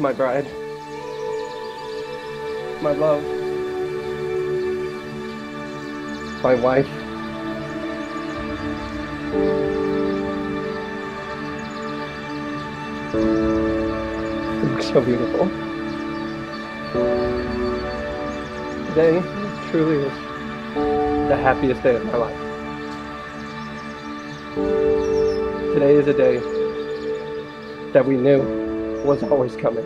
my bride, my love, my wife. You look so beautiful. Today truly is the happiest day of my life. Today is a day that we knew was always coming.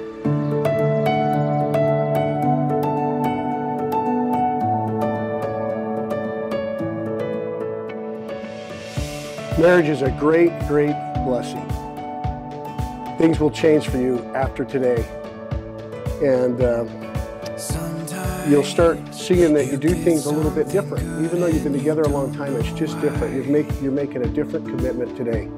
Marriage is a great, great blessing. Things will change for you after today. And uh, you'll start seeing that you do things a little bit different. Even though you've been together a long time, it's just different. You're, make, you're making a different commitment today.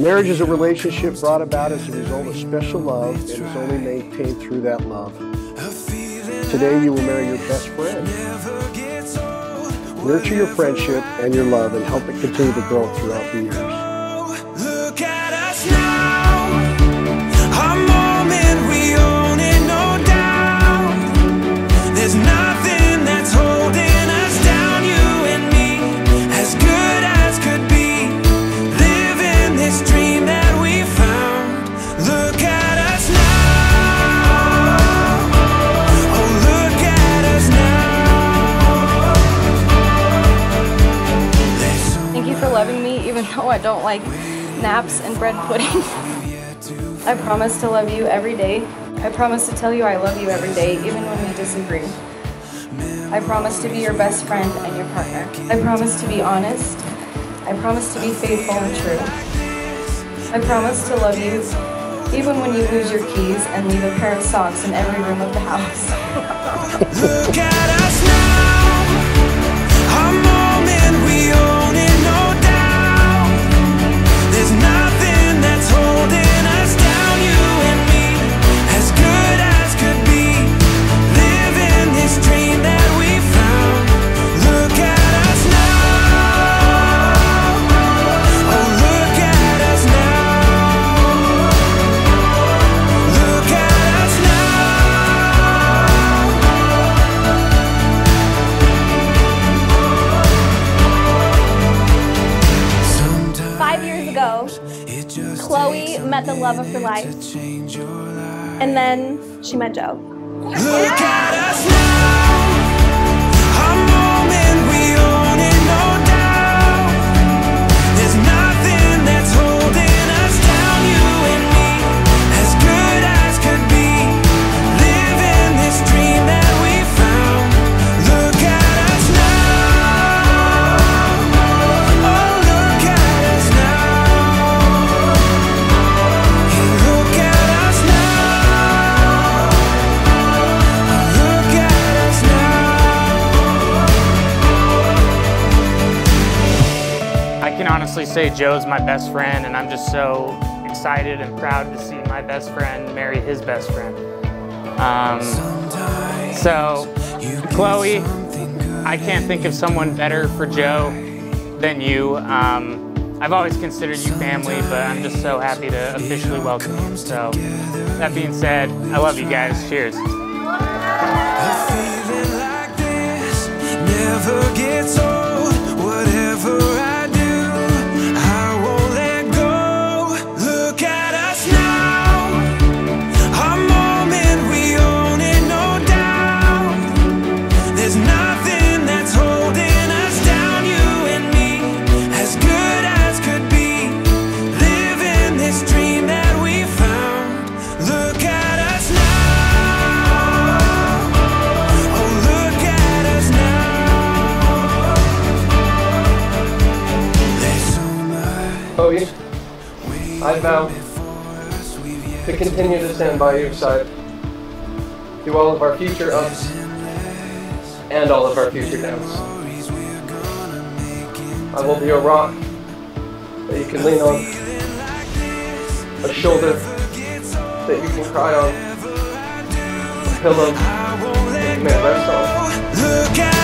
Marriage is a relationship brought about as a result of special love and is only maintained through that love. Today you will marry your best friend. Nurture your friendship and your love and help it continue to grow throughout the years. Though I don't like naps and bread pudding. I promise to love you every day. I promise to tell you I love you every day, even when we disagree. I promise to be your best friend and your partner. I promise to be honest. I promise to be faithful and true. I promise to love you even when you lose your keys and leave a pair of socks in every room of the house. Five years ago, Chloe met the love of her life, and then she met Joe. Can honestly say Joe's my best friend, and I'm just so excited and proud to see my best friend marry his best friend. Um, so, Chloe, I can't think of someone better for Joe than you. Um, I've always considered you family, but I'm just so happy to officially welcome you. So, that being said, I love you guys. Cheers. never gets old. Vow to continue to stand by your side through all of our future ups and all of our future downs. I will be a rock that you can lean on, a shoulder that you can cry on, a pillow that you may rest on.